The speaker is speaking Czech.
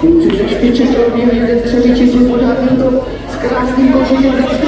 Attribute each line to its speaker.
Speaker 1: Kluci ze špiček probíhají ze střeliči si pořádný to s krásným košíkem